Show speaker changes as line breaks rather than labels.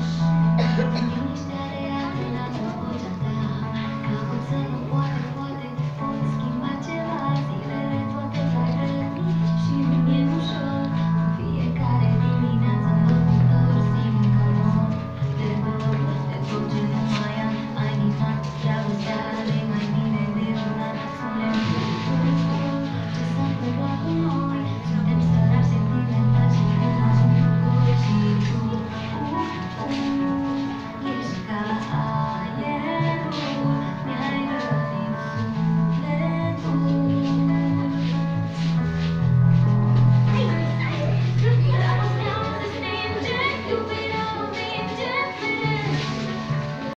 house.